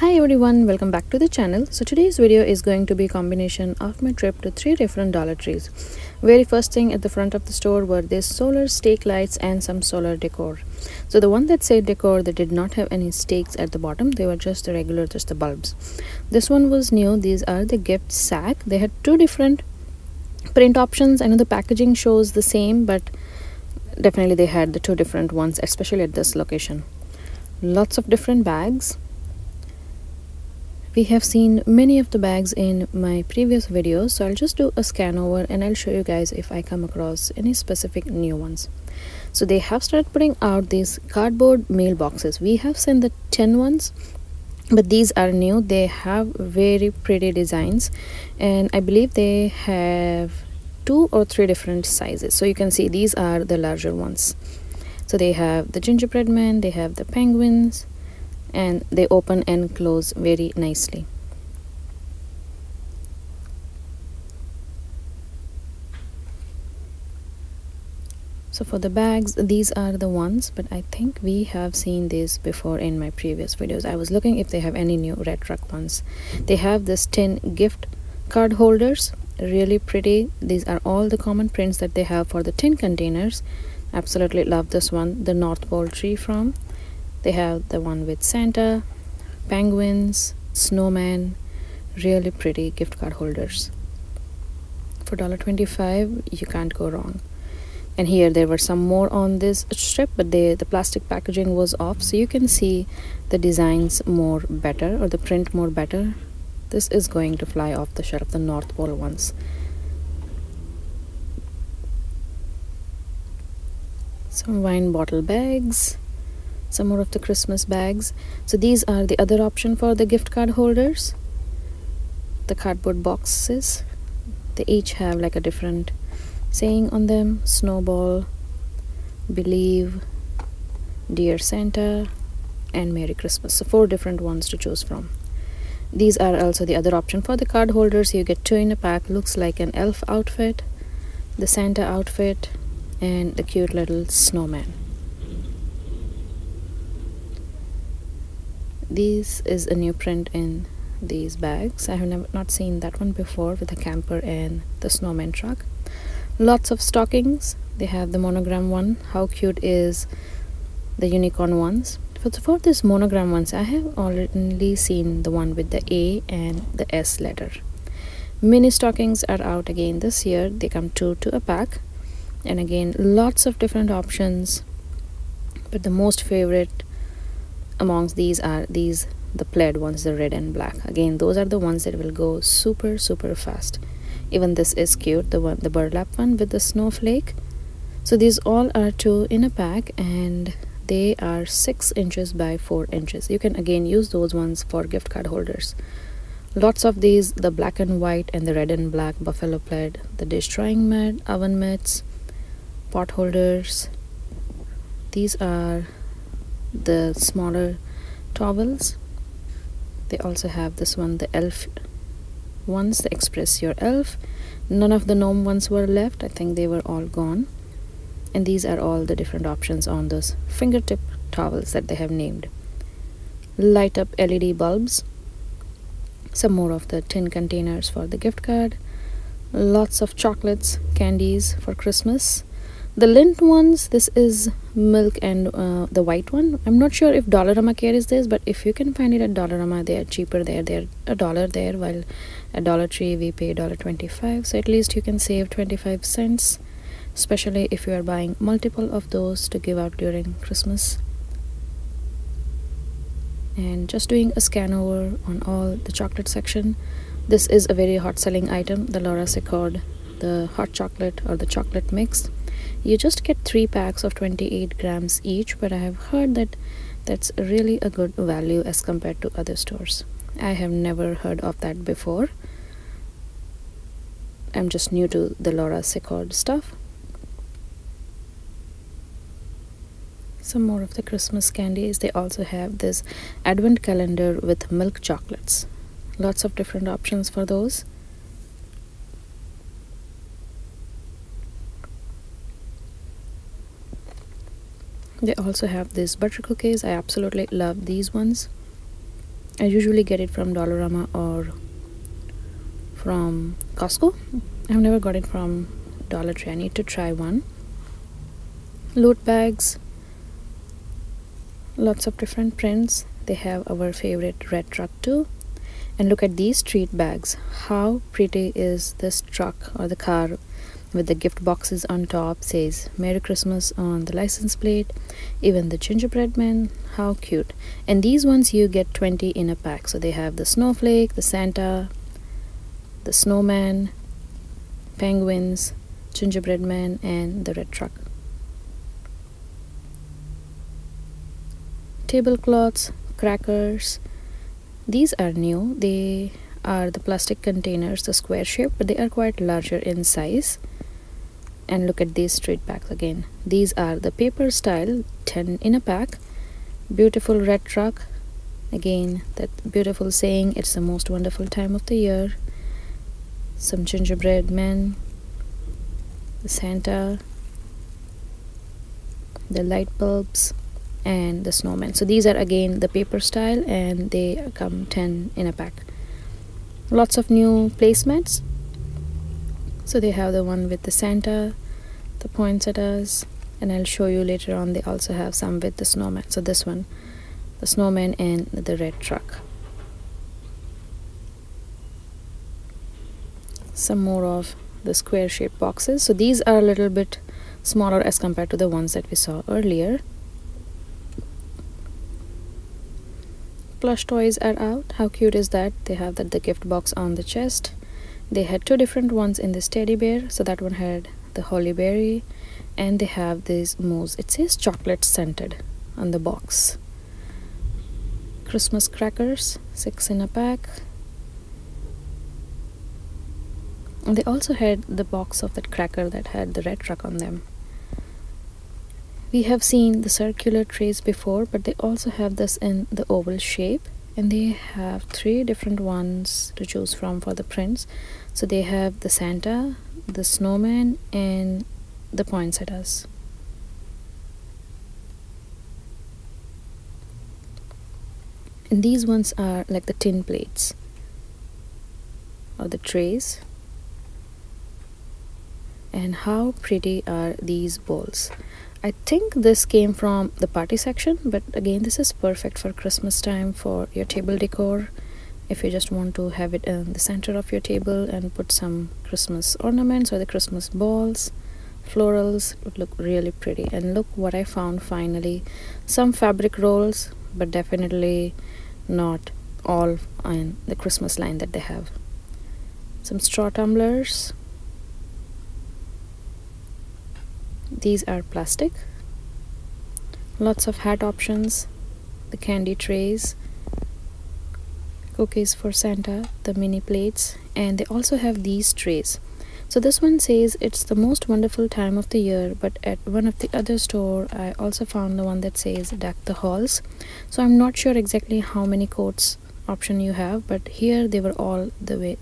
Hi everyone, welcome back to the channel. So today's video is going to be a combination of my trip to three different Dollar Trees. Very first thing at the front of the store were these solar stake lights and some solar decor. So the one that said decor, they did not have any stakes at the bottom. They were just the regular, just the bulbs. This one was new. These are the gift sack. They had two different print options. I know the packaging shows the same, but definitely they had the two different ones, especially at this location. Lots of different bags we have seen many of the bags in my previous videos so I'll just do a scan over and I'll show you guys if I come across any specific new ones. So they have started putting out these cardboard mailboxes. We have seen the 10 ones but these are new. They have very pretty designs and I believe they have two or three different sizes. So you can see these are the larger ones. So they have the gingerbread man they have the penguins and they open and close very nicely. So for the bags these are the ones but i think we have seen this before in my previous videos. I was looking if they have any new red truck ones. They have this tin gift card holders really pretty. These are all the common prints that they have for the tin containers. Absolutely love this one the north pole tree from they have the one with Santa, penguins, snowman, really pretty gift card holders. For $1.25, you can't go wrong. And here there were some more on this strip, but they, the plastic packaging was off, so you can see the designs more better or the print more better. This is going to fly off the shelf, the North Pole ones. Some wine bottle bags some more of the Christmas bags. So these are the other option for the gift card holders. The cardboard boxes. They each have like a different saying on them. Snowball, Believe, Dear Santa, and Merry Christmas. So four different ones to choose from. These are also the other option for the card holders. You get two in a pack. Looks like an elf outfit, the Santa outfit, and the cute little snowman. This is a new print in these bags. I have never not seen that one before with the camper and the snowman truck. Lots of stockings. They have the monogram one. How cute is the unicorn ones? For, for this monogram ones i have already seen the one with the a and the s letter. Mini stockings are out again this year. They come two to a pack. And again lots of different options. But the most favorite amongst these are these the plaid ones the red and black. Again those are the ones that will go super super fast. Even this is cute the one the burlap one with the snowflake. So these all are two in a pack and they are six inches by four inches. You can again use those ones for gift card holders. Lots of these the black and white and the red and black buffalo plaid the dish drying mat oven mitts pot holders. These are the smaller towels. They also have this one the elf ones the express your elf. None of the gnome ones were left. I think they were all gone. And these are all the different options on those fingertip towels that they have named. Light up led bulbs. Some more of the tin containers for the gift card. Lots of chocolates candies for christmas the Lindt ones this is milk and uh, the white one. I'm not sure if dollarama carries this but if you can find it at dollarama they are cheaper there. They're a dollar there while at dollar tree we pay dollar 25 so at least you can save 25 cents especially if you are buying multiple of those to give out during christmas. And just doing a scan over on all the chocolate section. This is a very hot selling item the laura secord the hot chocolate or the chocolate mix you just get three packs of 28 grams each but i have heard that that's really a good value as compared to other stores. I have never heard of that before. I'm just new to the laura secord stuff. Some more of the christmas candies. They also have this advent calendar with milk chocolates. Lots of different options for those they also have these butter cookies. I absolutely love these ones. I usually get it from Dollarama or from Costco. I've never got it from Dollar Tree. I need to try one. Loot bags. Lots of different prints. They have our favorite red truck too. And look at these street bags. How pretty is this truck or the car with the gift boxes on top says merry christmas on the license plate. Even the gingerbread man how cute. And these ones you get 20 in a pack. So they have the snowflake the santa the snowman penguins gingerbread man and the red truck. Tablecloths crackers. These are new. They are the plastic containers the square shape but they are quite larger in size and look at these straight packs again. These are the paper style 10 in a pack. Beautiful red truck. Again that beautiful saying it's the most wonderful time of the year. Some gingerbread men the santa the light bulbs and the snowman. So these are again the paper style and they come 10 in a pack. Lots of new placemats so they have the one with the Santa the poinsettias and I'll show you later on they also have some with the snowman. So this one the snowman and the red truck. Some more of the square shaped boxes. So these are a little bit smaller as compared to the ones that we saw earlier. Plush toys are out. How cute is that? They have that the gift box on the chest they had two different ones in this teddy bear so that one had the holly berry and they have this moose. It says chocolate scented on the box. Christmas crackers six in a pack. And they also had the box of that cracker that had the red truck on them. We have seen the circular trays before but they also have this in the oval shape and they have three different ones to choose from for the prints. So they have the Santa the snowman and the poinsettias. And these ones are like the tin plates or the trays. And how pretty are these bowls I think this came from the party section but again this is perfect for Christmas time for your table decor. If you just want to have it in the center of your table and put some Christmas ornaments or the Christmas balls florals would look really pretty. And look what I found finally some fabric rolls but definitely not all in the Christmas line that they have. Some straw tumblers these are plastic. Lots of hat options the candy trays cookies for Santa the mini plates and they also have these trays. So this one says it's the most wonderful time of the year but at one of the other store I also found the one that says deck the halls. So I'm not sure exactly how many coats option you have but here they were all the way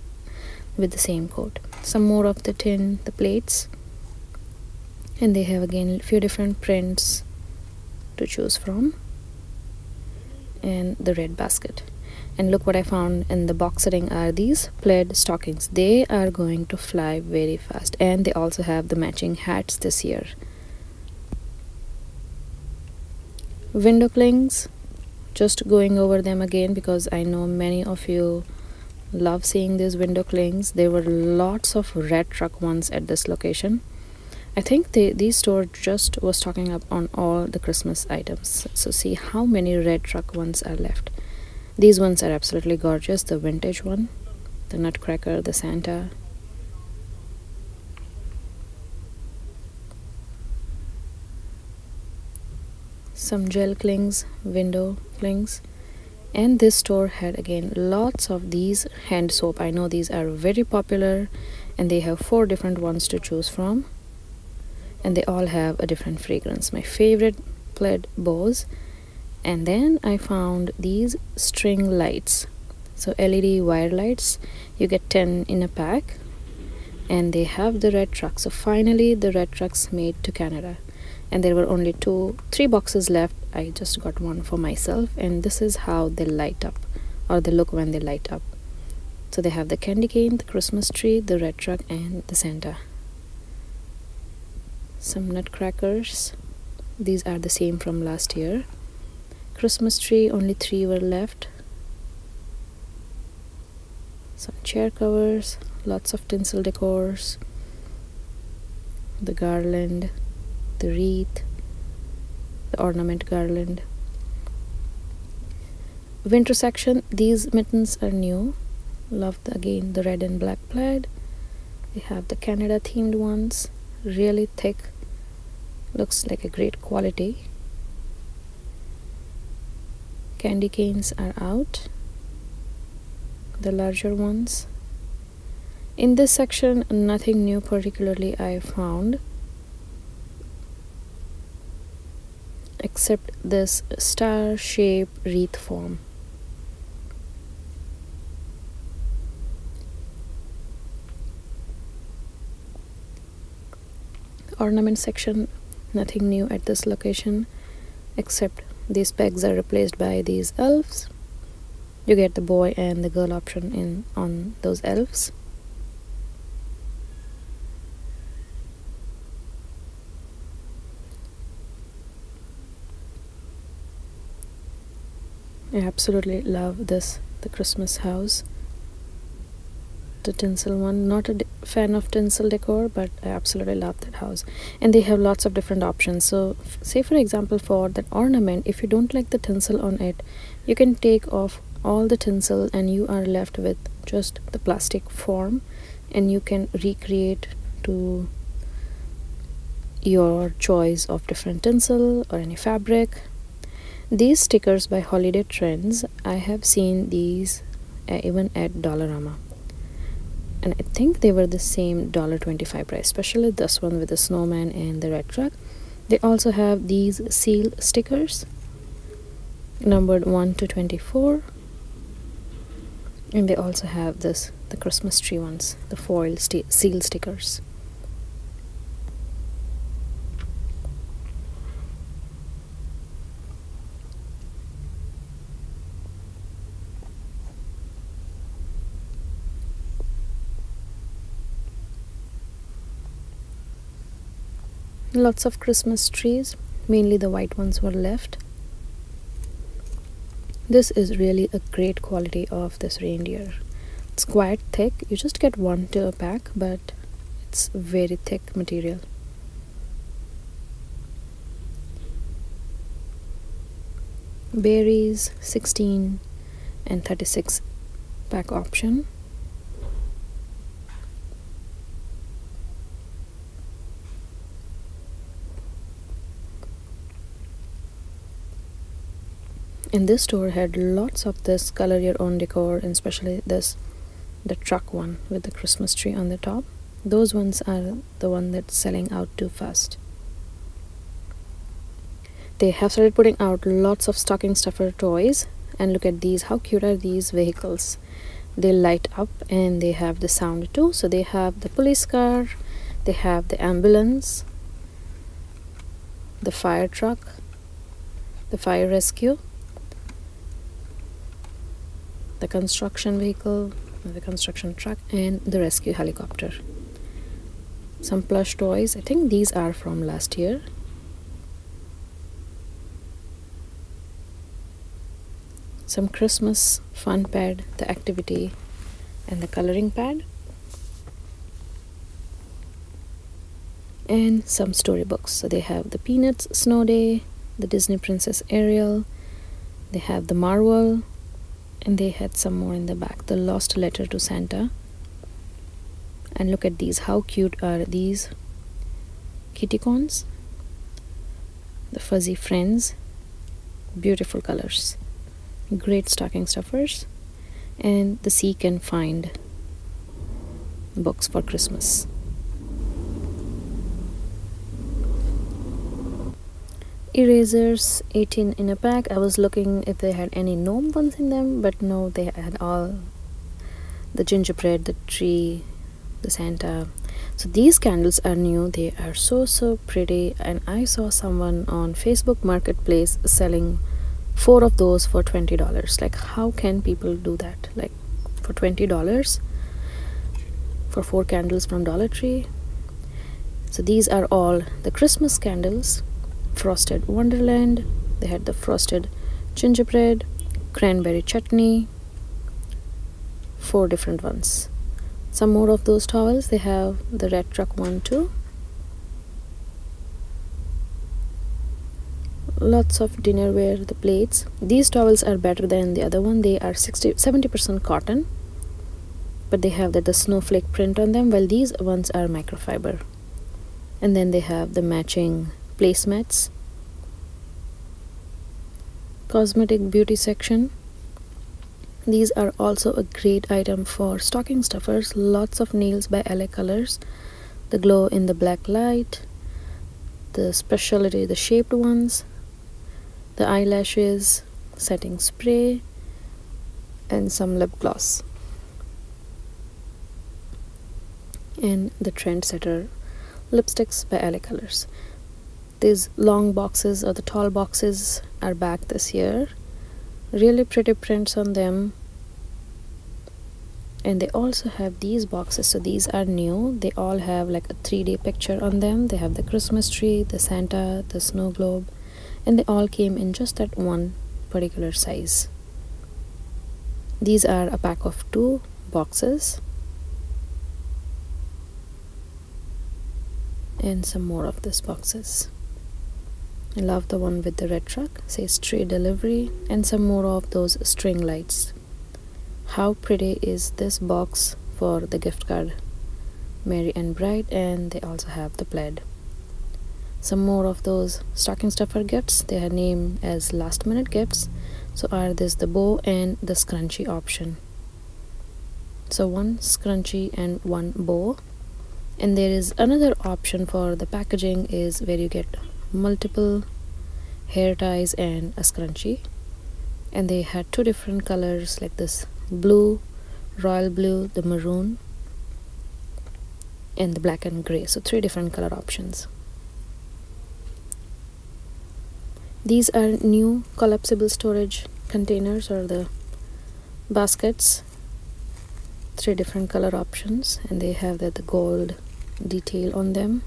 with the same coat. Some more of the tin the plates and they have again a few different prints to choose from. And the red basket. And look what I found in the box setting are these plaid stockings. They are going to fly very fast. And they also have the matching hats this year. Window clings just going over them again because I know many of you love seeing these window clings. There were lots of red truck ones at this location I think the these store just was stocking up on all the Christmas items. So see how many red truck ones are left. These ones are absolutely gorgeous. The vintage one, the Nutcracker, the Santa. Some gel clings, window clings. And this store had again lots of these hand soap. I know these are very popular and they have four different ones to choose from and they all have a different fragrance. My favorite plaid bows. And then I found these string lights. So LED wire lights. You get 10 in a pack. And they have the red truck so finally the red trucks made to Canada. And there were only two three boxes left. I just got one for myself. And this is how they light up or they look when they light up. So they have the candy cane the christmas tree the red truck and the santa some nutcrackers. These are the same from last year. Christmas tree only three were left. Some chair covers lots of tinsel decors. The garland the wreath the ornament garland. Winter section these mittens are new. Love again the red and black plaid. We have the canada themed ones really thick looks like a great quality. Candy canes are out. The larger ones. In this section nothing new particularly I found except this star shape wreath form. Ornament section nothing new at this location except these pegs are replaced by these elves. You get the boy and the girl option in on those elves. I absolutely love this the Christmas house the tinsel one. Not a fan of tinsel decor but I absolutely love that house. And they have lots of different options. So say for example for that ornament if you don't like the tinsel on it you can take off all the tinsel and you are left with just the plastic form and you can recreate to your choice of different tinsel or any fabric. These stickers by holiday trends i have seen these uh, even at dollarama and i think they were the same dollar 25 price especially this one with the snowman and the red truck. They also have these seal stickers numbered 1 to 24 and they also have this the christmas tree ones the foil st seal stickers lots of christmas trees. Mainly the white ones were left. This is really a great quality of this reindeer. It's quite thick. You just get one to a pack but it's very thick material. Berries 16 and 36 pack option and this store had lots of this color your own decor and especially this the truck one with the christmas tree on the top. Those ones are the one that's selling out too fast. They have started putting out lots of stocking stuffer toys and look at these. How cute are these vehicles? They light up and they have the sound too. So they have the police car they have the ambulance the fire truck the fire rescue the construction vehicle, the construction truck, and the rescue helicopter. Some plush toys. I think these are from last year. Some Christmas fun pad, the activity, and the coloring pad. And some storybooks. So they have the Peanuts Snow Day, the Disney Princess Ariel, they have the Marvel, and they had some more in the back. The lost letter to santa. And look at these. How cute are these kitty corns? The fuzzy friends. Beautiful colors. Great stocking stuffers. And the seek and find books for christmas erasers 18 in a pack. I was looking if they had any gnome ones in them but no they had all the gingerbread the tree the santa. So these candles are new. They are so so pretty. And i saw someone on facebook marketplace selling four of those for $20 like how can people do that? Like for $20 for four candles from Dollar Tree? So these are all the Christmas candles frosted wonderland. They had the frosted gingerbread cranberry chutney four different ones. Some more of those towels they have the red truck one too. Lots of dinnerware the plates. These towels are better than the other one. They are 60 70% cotton but they have that the snowflake print on them while these ones are microfiber. And then they have the matching placemats. Cosmetic beauty section. These are also a great item for stocking stuffers. Lots of nails by LA colors. The glow in the black light. The specialty the shaped ones. The eyelashes setting spray and some lip gloss. And the trendsetter lipsticks by LA Colors these long boxes or the tall boxes are back this year. Really pretty prints on them. And they also have these boxes. So these are new. They all have like a 3d picture on them. They have the christmas tree the santa the snow globe and they all came in just that one particular size. These are a pack of two boxes. And some more of these boxes I love the one with the red truck. Says tree delivery and some more of those string lights. How pretty is this box for the gift card? Merry and Bright and they also have the plaid. Some more of those stocking stuffer gifts. They are named as last minute gifts. So are this the bow and the scrunchie option. So one scrunchie and one bow. And there is another option for the packaging is where you get multiple hair ties and a scrunchie. And they had two different colors like this blue royal blue the maroon and the black and gray. So three different color options. These are new collapsible storage containers or the baskets. Three different color options and they have that the gold detail on them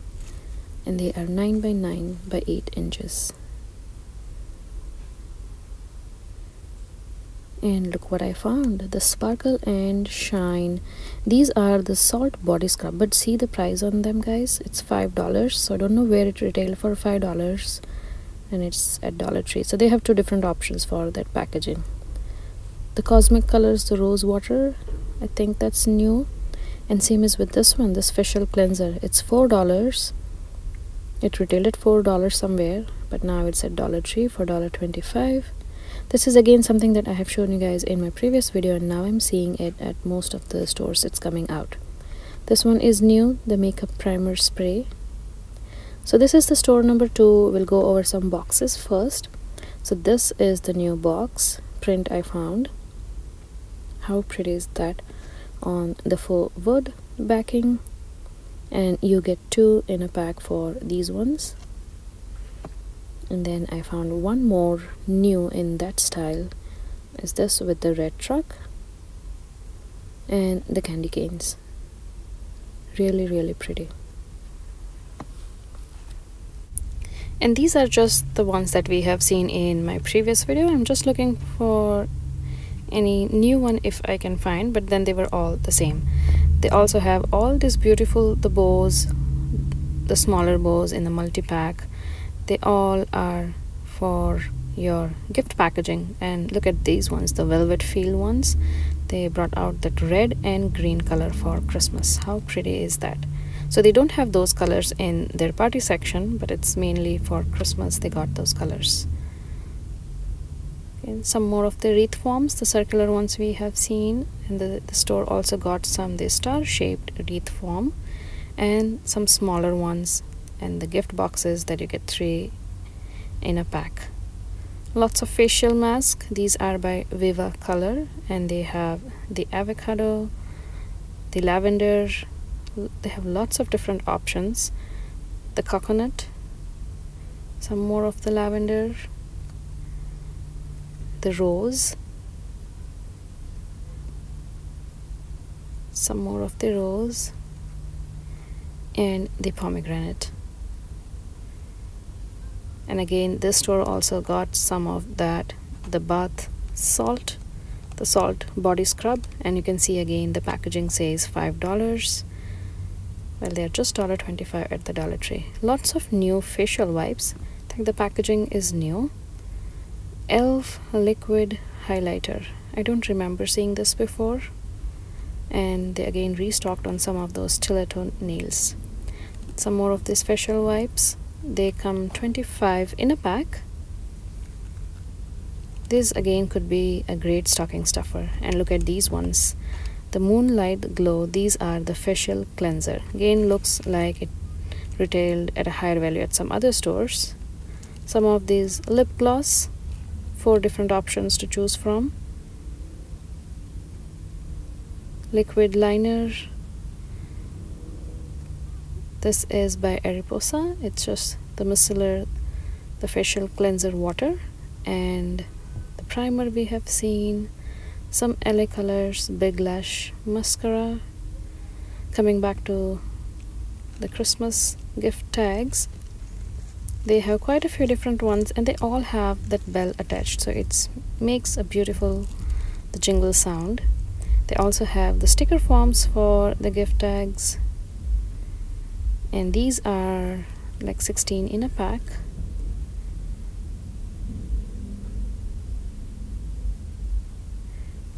and they are 9 by 9 by 8 inches. And look what I found the sparkle and shine. These are the salt body scrub but see the price on them guys? It's five dollars so I don't know where it retailed for five dollars and it's at Dollar Tree. So they have two different options for that packaging. The cosmic colors the rose water I think that's new. And same as with this one this facial cleanser. It's four dollars it retailed at four dollars somewhere but now it's at Dollar Tree for dollar 25 this is again something that I have shown you guys in my previous video and now I'm seeing it at most of the stores it's coming out. This one is new the makeup primer spray. So this is the store number two. We'll go over some boxes first. So this is the new box print I found. How pretty is that on the full wood backing and you get two in a pack for these ones. And then I found one more new in that style. Is this with the red truck and the candy canes. Really really pretty. And these are just the ones that we have seen in my previous video. I'm just looking for any new one if i can find but then they were all the same. They also have all these beautiful the bows the smaller bows in the multi-pack. They all are for your gift packaging. And look at these ones the velvet feel ones. They brought out that red and green color for christmas. How pretty is that? So they don't have those colors in their party section but it's mainly for christmas they got those colors some more of the wreath forms the circular ones we have seen and the, the store also got some the star shaped wreath form and some smaller ones and the gift boxes that you get three in a pack. Lots of facial masks these are by viva color and they have the avocado the lavender they have lots of different options. The coconut some more of the lavender the rose some more of the rose and the pomegranate. And again this store also got some of that the bath salt the salt body scrub. And you can see again the packaging says five dollars. Well they're just $1.25 at the Dollar Tree. Lots of new facial wipes. I think the packaging is new elf liquid highlighter. I don't remember seeing this before. And they again restocked on some of those stiletto nails. Some more of these facial wipes. They come 25 in a pack. This again could be a great stocking stuffer. And look at these ones. The moonlight glow these are the facial cleanser. Again looks like it retailed at a higher value at some other stores. Some of these lip gloss four different options to choose from. Liquid liner. This is by Ariposa it's just the micellar the facial cleanser water and the primer we have seen. Some LA Colors Big Lash Mascara. Coming back to the Christmas gift tags they have quite a few different ones and they all have that bell attached. So it makes a beautiful the jingle sound. They also have the sticker forms for the gift tags. And these are like 16 in a pack.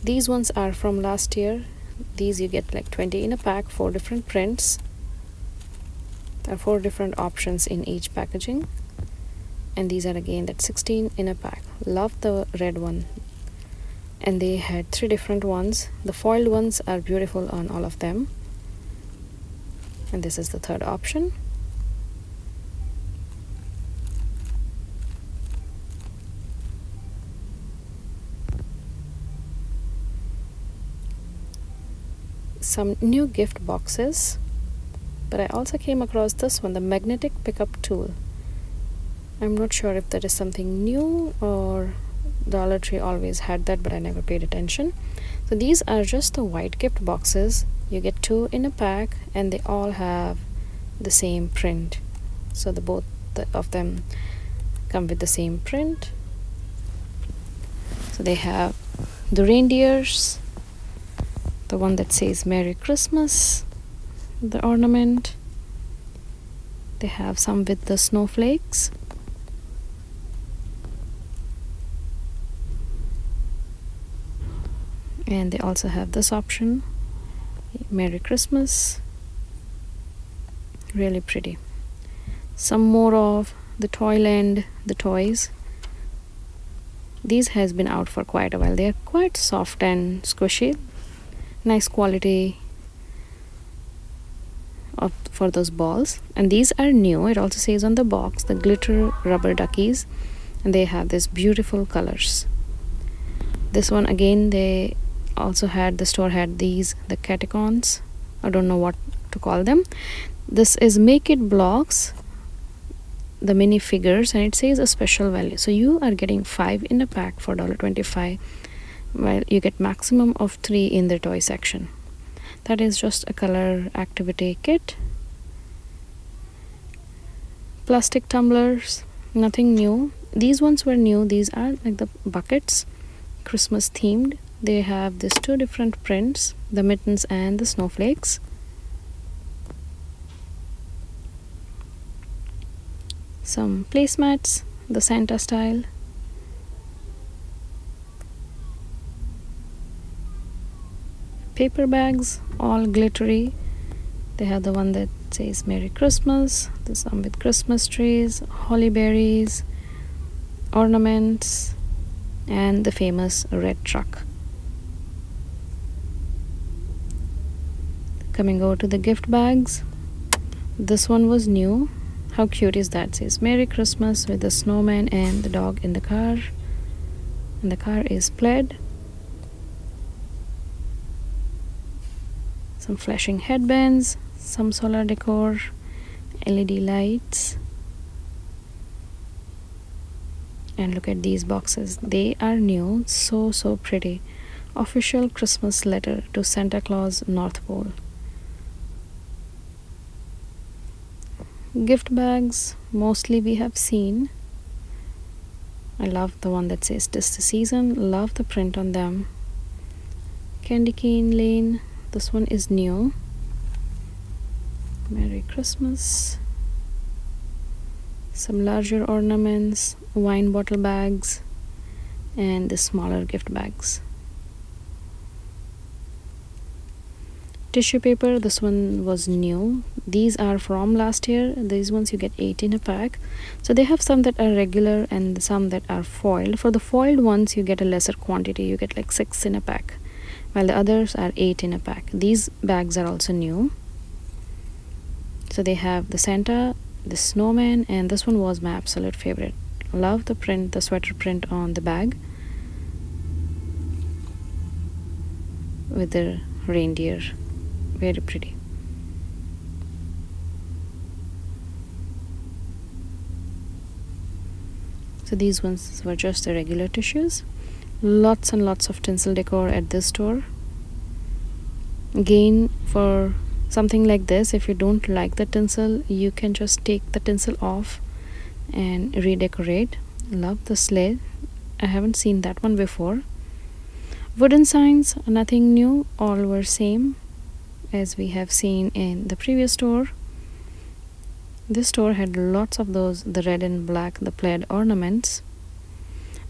These ones are from last year. These you get like 20 in a pack for different prints there are four different options in each packaging. And these are again that 16 in a pack. Love the red one. And they had three different ones. The foiled ones are beautiful on all of them. And this is the third option. Some new gift boxes but I also came across this one the magnetic pickup tool. I'm not sure if that is something new or Dollar Tree always had that but I never paid attention. So these are just the white gift boxes. You get two in a pack and they all have the same print. So the both of them come with the same print. So they have the reindeers the one that says Merry Christmas the ornament. They have some with the snowflakes. And they also have this option. Merry Christmas. Really pretty. Some more of the Toyland the toys. These has been out for quite a while. They are quite soft and squishy. Nice quality of, for those balls. And these are new. It also says on the box the glitter rubber duckies. And they have these beautiful colors. This one again they also had the store had these the catacons. I don't know what to call them. This is make it blocks the mini figures. And it says a special value. So you are getting five in a pack for $1.25 while you get maximum of three in the toy section that is just a color activity kit. Plastic tumblers nothing new. These ones were new. These are like the buckets christmas themed. They have these two different prints the mittens and the snowflakes. Some placemats the Santa style paper bags all glittery. They have the one that says Merry Christmas the some with Christmas trees holly berries ornaments and the famous red truck. Coming over to the gift bags. This one was new. How cute is that? It says merry christmas with the snowman and the dog in the car. And the car is plaid some flashing headbands some solar decor led lights. And look at these boxes. They are new. So so pretty. Official christmas letter to santa claus north pole. Gift bags mostly we have seen. I love the one that says this the season. Love the print on them. Candy cane lane this one is new. Merry christmas. Some larger ornaments wine bottle bags and the smaller gift bags. Tissue paper this one was new. These are from last year. These ones you get 8 in a pack. So they have some that are regular and some that are foiled. For the foiled ones you get a lesser quantity. You get like 6 in a pack while the others are 8 in a pack. These bags are also new. So they have the Santa the snowman and this one was my absolute favorite. Love the print the sweater print on the bag with the reindeer. Very pretty. So these ones were just the regular tissues lots and lots of tinsel decor at this store. Again for something like this if you don't like the tinsel you can just take the tinsel off and redecorate. Love the sleigh. I haven't seen that one before. Wooden signs nothing new. All were same as we have seen in the previous store. This store had lots of those the red and black the plaid ornaments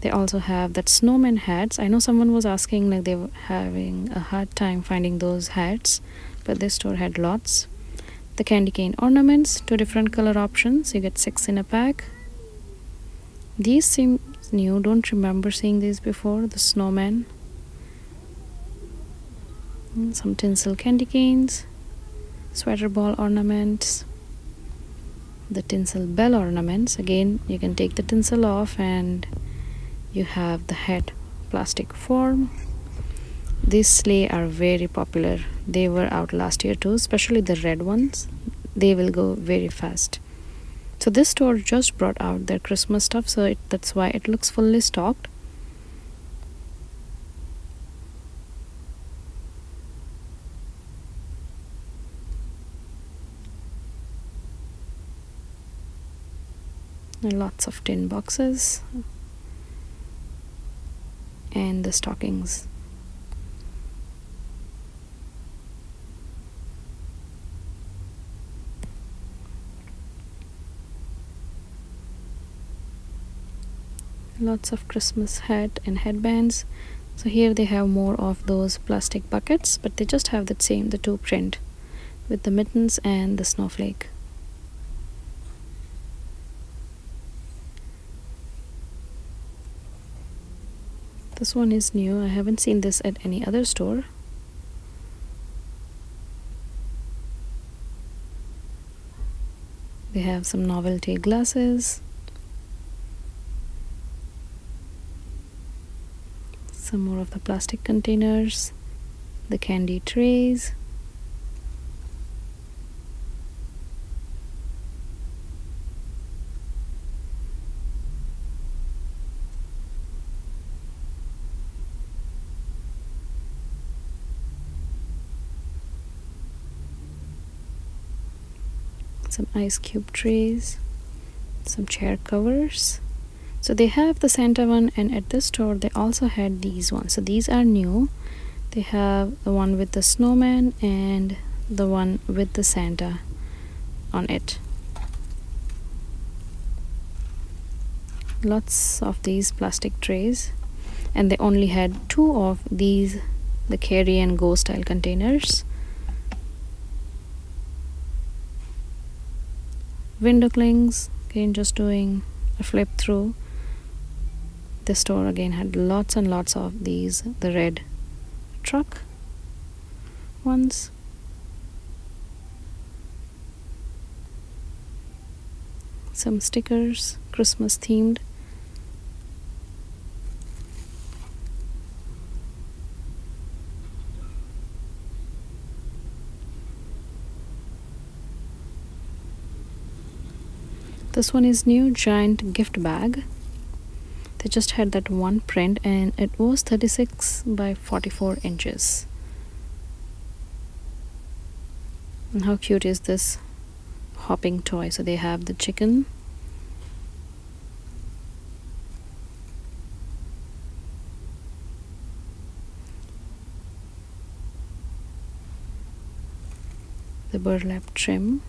they also have that snowman hats. I know someone was asking like they were having a hard time finding those hats but this store had lots. The candy cane ornaments two different color options. You get six in a pack. These seem new. Don't remember seeing these before. The snowman. Hmm, some tinsel candy canes. Sweater ball ornaments. The tinsel bell ornaments. Again you can take the tinsel off and you have the head plastic form. These sleigh are very popular. They were out last year too especially the red ones. They will go very fast. So this store just brought out their christmas stuff so it, that's why it looks fully stocked. And lots of tin boxes and the stockings. Lots of christmas hat and headbands. So here they have more of those plastic buckets but they just have the same the two print with the mittens and the snowflake this one is new. I haven't seen this at any other store. They have some novelty glasses. Some more of the plastic containers. The candy trays some ice cube trays some chair covers. So they have the Santa one and at this store they also had these ones. So these are new. They have the one with the snowman and the one with the Santa on it. Lots of these plastic trays. And they only had two of these the carry and go style containers window clings again just doing a flip through. The store again had lots and lots of these the red truck ones. Some stickers christmas themed this one is new giant gift bag. They just had that one print and it was 36 by 44 inches. And how cute is this hopping toy? So they have the chicken. The burlap trim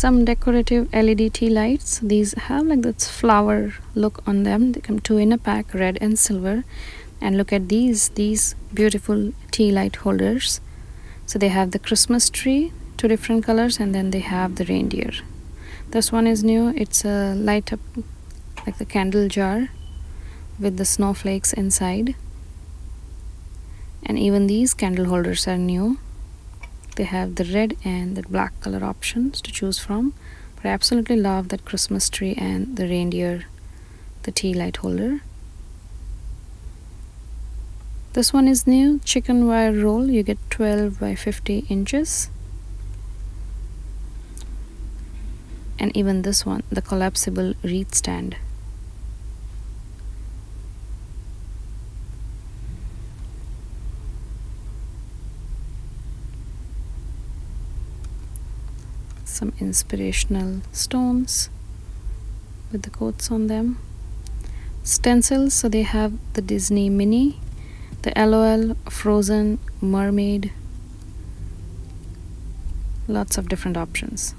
some decorative LED tea lights. These have like this flower look on them. They come two in a pack red and silver. And look at these these beautiful tea light holders. So they have the Christmas tree two different colors and then they have the reindeer. This one is new. It's a light up like the candle jar with the snowflakes inside. And even these candle holders are new they have the red and the black color options to choose from but I absolutely love that Christmas tree and the reindeer the tea light holder. This one is new chicken wire roll. You get 12 by 50 inches. And even this one the collapsible wreath stand some inspirational stones with the quotes on them. Stencils so they have the Disney mini the LOL Frozen Mermaid lots of different options.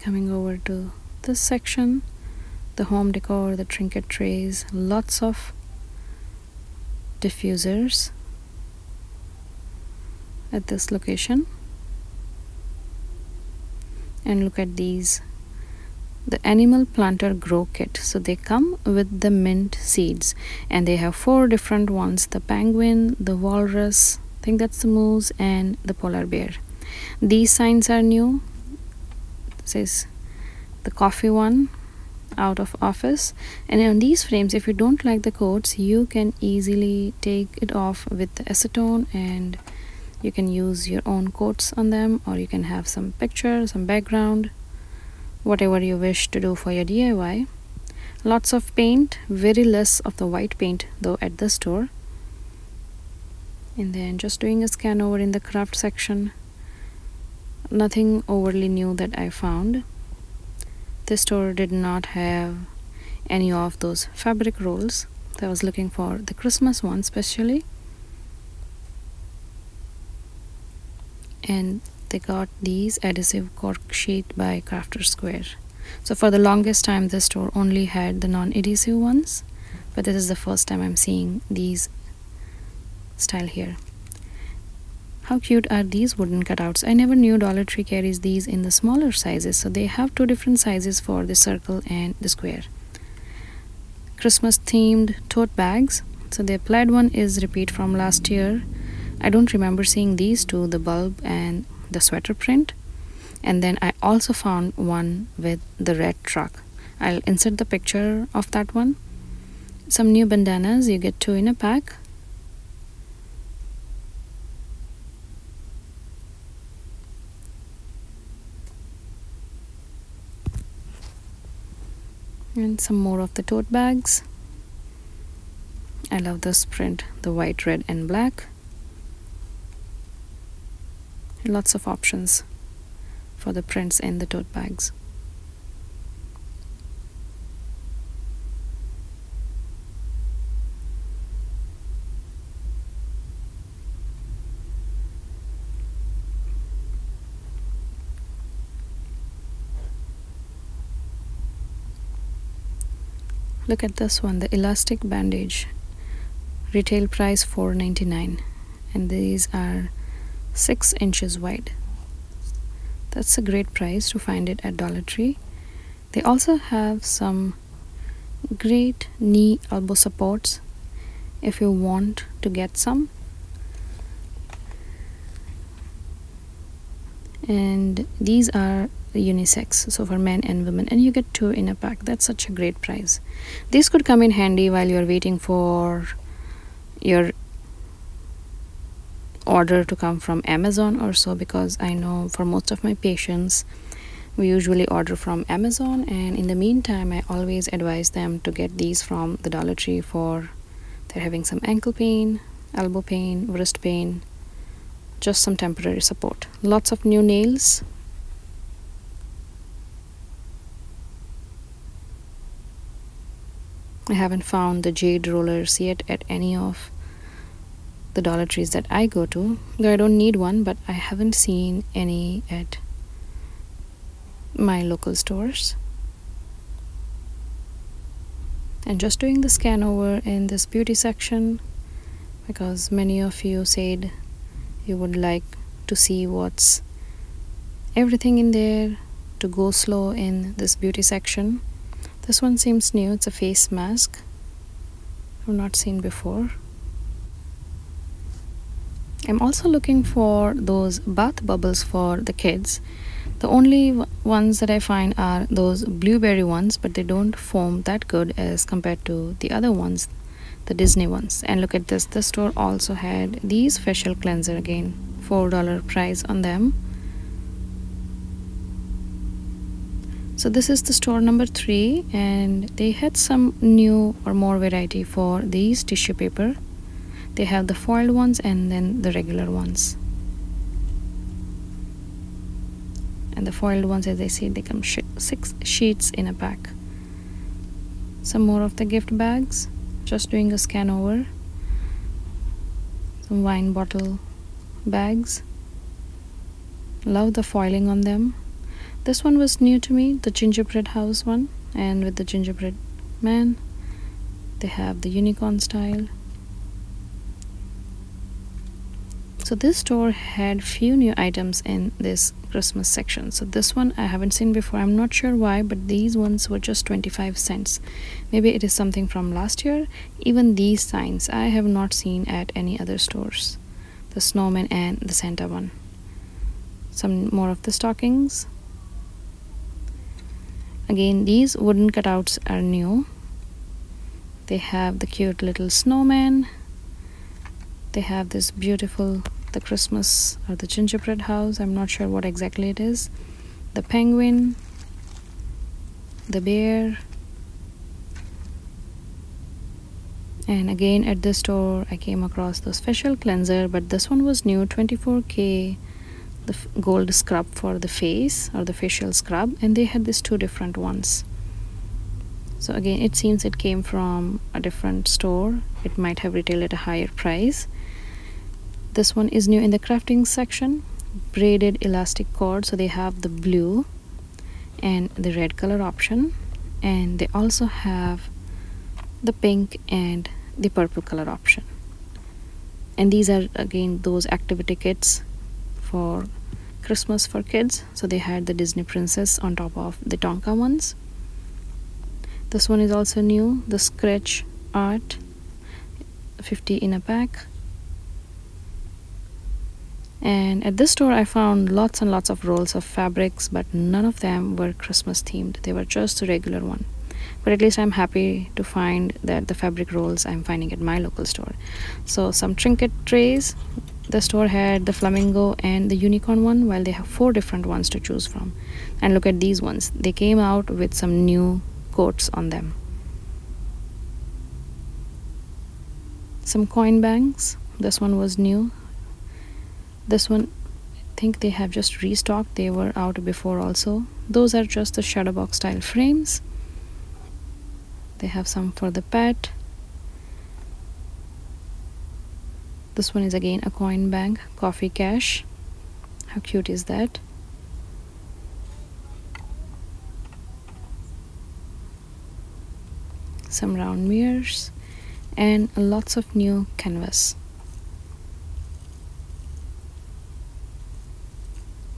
Coming over to this section the home decor, the trinket trays, lots of diffusers at this location. And look at these. The animal planter grow kit. So they come with the mint seeds. And they have four different ones. The penguin the walrus i think that's the moose and the polar bear. These signs are new. This says the coffee one out of office. And on these frames if you don't like the coats you can easily take it off with the acetone and you can use your own coats on them or you can have some picture some background whatever you wish to do for your DIY lots of paint very less of the white paint though at the store. And then just doing a scan over in the craft section. Nothing overly new that I found this store did not have any of those fabric rolls that I was looking for the Christmas one specially. And they got these adhesive cork sheet by Crafter Square. So for the longest time this store only had the non-adhesive ones but this is the first time I'm seeing these style here how cute are these wooden cutouts? I never knew Dollar Tree carries these in the smaller sizes. So they have two different sizes for the circle and the square. Christmas themed tote bags. So the plaid one is repeat from last year. I don't remember seeing these two, the bulb and the sweater print. And then I also found one with the red truck. I'll insert the picture of that one. Some new bandanas, you get two in a pack and some more of the tote bags. I love this print the white red and black. Lots of options for the prints in the tote bags look at this one the elastic bandage. Retail price 4.99 and these are 6 inches wide. That's a great price to find it at Dollar Tree. They also have some great knee elbow supports if you want to get some. And these are unisex so for men and women and you get two in a pack that's such a great price this could come in handy while you're waiting for your order to come from Amazon or so because I know for most of my patients we usually order from Amazon and in the meantime I always advise them to get these from the Dollar Tree for they're having some ankle pain, elbow pain, wrist pain, just some temporary support. Lots of new nails. I haven't found the jade rollers yet at any of the Dollar Trees that I go to. Though I don't need one, but I haven't seen any at my local stores. And just doing the scan over in this beauty section because many of you said you would like to see what's everything in there to go slow in this beauty section. This one seems new, it's a face mask. I've not seen before. I'm also looking for those bath bubbles for the kids. The only ones that I find are those blueberry ones, but they don't foam that good as compared to the other ones, the Disney ones. And look at this, the store also had these facial cleanser again, $4 price on them. So this is the store number three and they had some new or more variety for these tissue paper. They have the foiled ones and then the regular ones. And the foiled ones as I said they come six sheets in a pack. Some more of the gift bags. Just doing a scan over. Some wine bottle bags. Love the foiling on them this one was new to me the gingerbread house one. And with the gingerbread man they have the unicorn style. So this store had few new items in this christmas section. So this one i haven't seen before. I'm not sure why but these ones were just 25 cents. Maybe it is something from last year. Even these signs i have not seen at any other stores. The snowman and the santa one. Some more of the stockings again these wooden cutouts are new. They have the cute little snowman. They have this beautiful the Christmas or the gingerbread house. I'm not sure what exactly it is. The penguin the bear. And again at this store I came across the special cleanser but this one was new 24k the gold scrub for the face or the facial scrub and they had these two different ones. So again it seems it came from a different store. It might have retailed at a higher price. This one is new in the crafting section. Braided elastic cord so they have the blue and the red color option. And they also have the pink and the purple color option. And these are again those activity kits for Christmas for kids. So they had the Disney princess on top of the Tonka ones. This one is also new the scratch art 50 in a pack. And at this store I found lots and lots of rolls of fabrics but none of them were Christmas themed. They were just a regular one. But at least I'm happy to find that the fabric rolls I'm finding at my local store. So some trinket trays the store had the flamingo and the unicorn one while they have four different ones to choose from. And look at these ones. They came out with some new coats on them. Some coin banks. This one was new. This one I think they have just restocked. They were out before also. Those are just the shadow box style frames. They have some for the pet this one is again a coin bank coffee cash. How cute is that? Some round mirrors and lots of new canvas.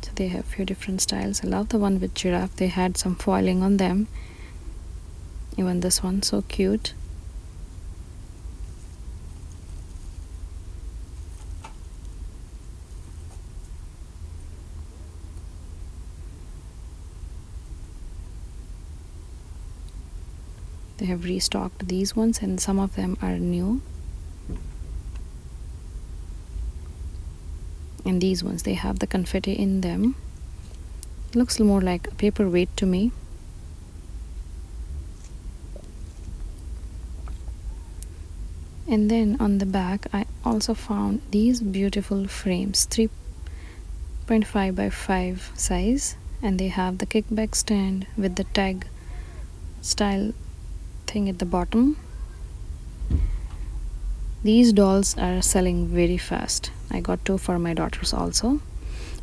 So they have few different styles. I love the one with giraffe. They had some foiling on them. Even this one so cute they have restocked these ones and some of them are new. And these ones they have the confetti in them. Looks more like a paperweight to me. And then on the back I also found these beautiful frames 3.5 by 5 size. And they have the kickback stand with the tag style thing at the bottom. These dolls are selling very fast. I got two for my daughters also.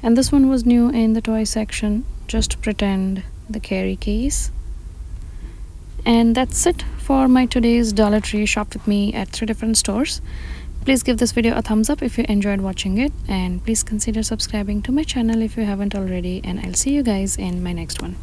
And this one was new in the toy section. Just pretend the carry case and that's it for my today's Dollar Tree shop with me at three different stores. Please give this video a thumbs up if you enjoyed watching it. And please consider subscribing to my channel if you haven't already. And I'll see you guys in my next one